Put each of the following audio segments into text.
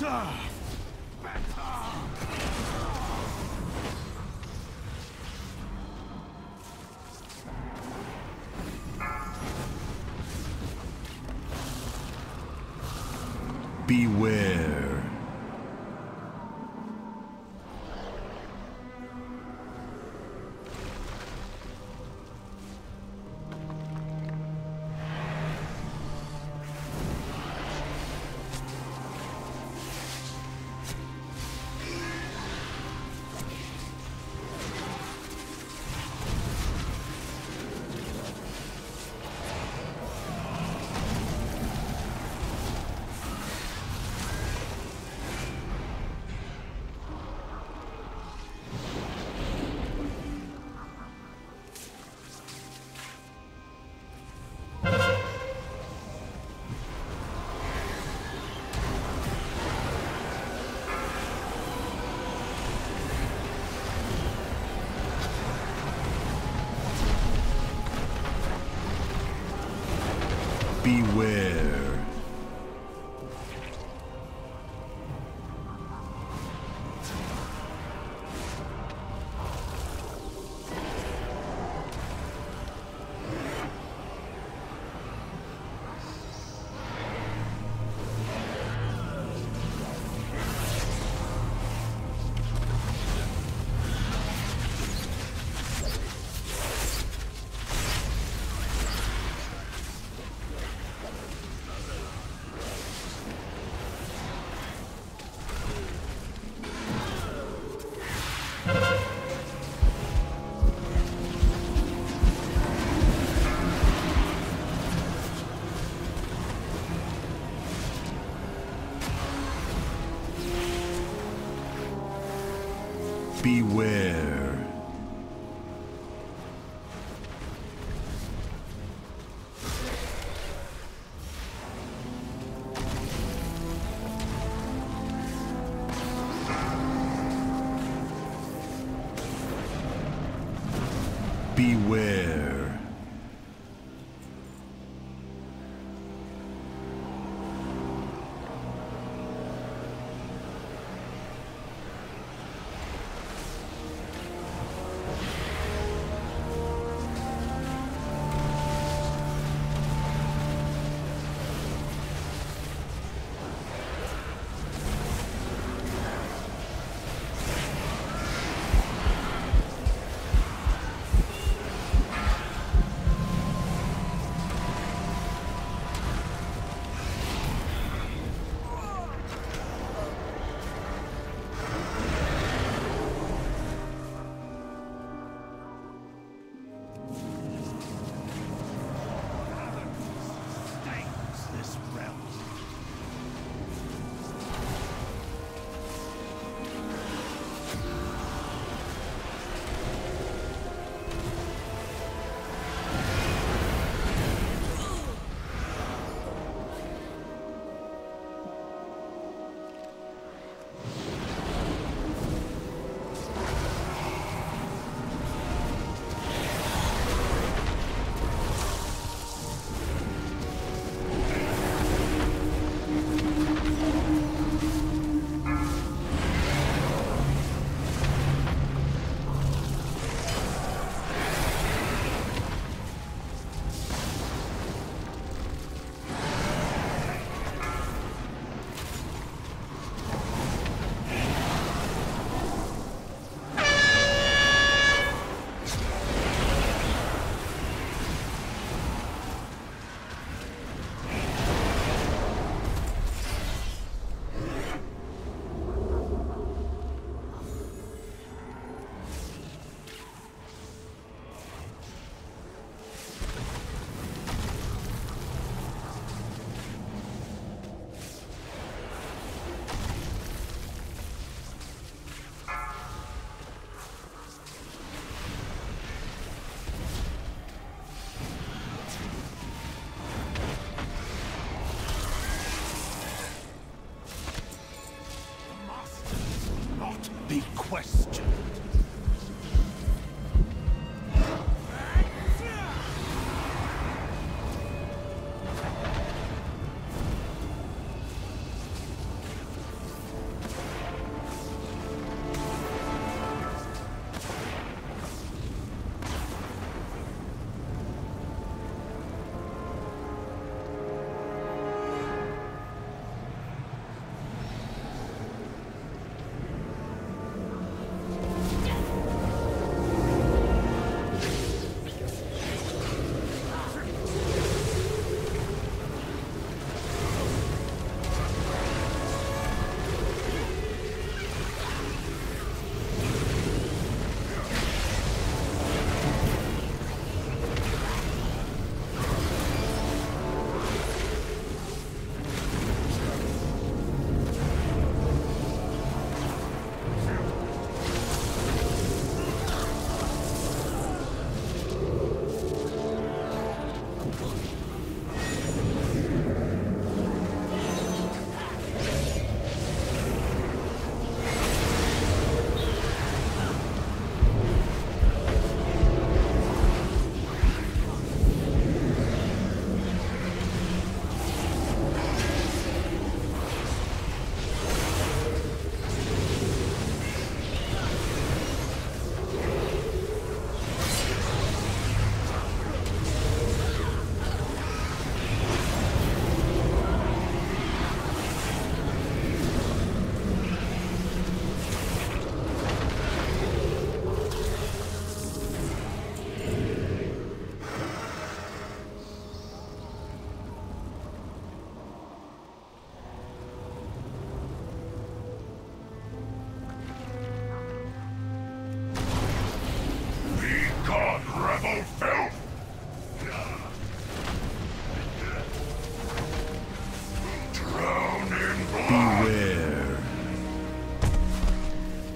better! Beware. Beware. Beware. Beware. question.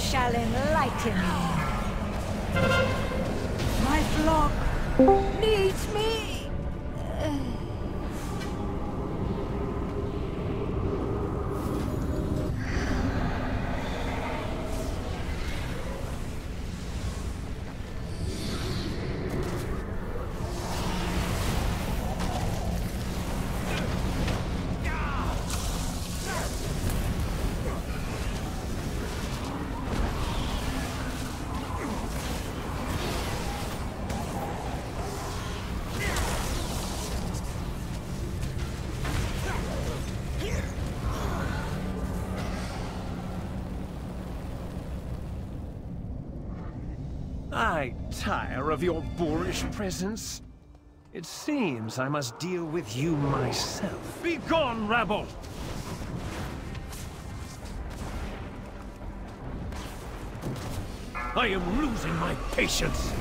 shall enlighten me. My flock needs me. Tire of your boorish presence. It seems I must deal with you myself. Be gone, rabble! I am losing my patience.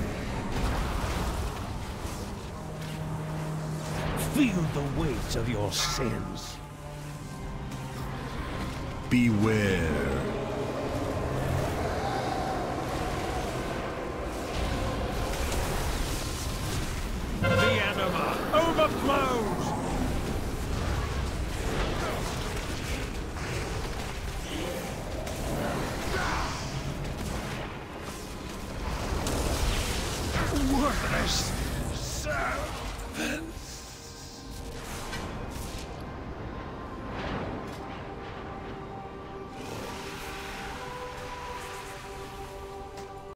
Feel the weight of your sins. Beware.